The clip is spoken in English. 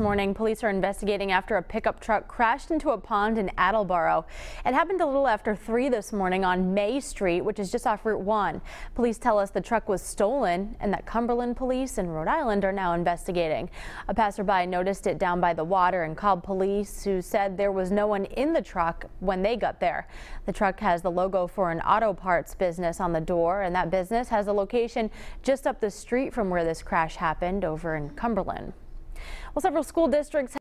morning. Police are investigating after a pickup truck crashed into a pond in Attleboro. It happened a little after 3 this morning on May Street, which is just off Route 1. Police tell us the truck was stolen and that Cumberland police in Rhode Island are now investigating. A passerby noticed it down by the water and called police who said there was no one in the truck when they got there. The truck has the logo for an auto parts business on the door and that business has a location just up the street from where this crash happened over in Cumberland. Well, several school districts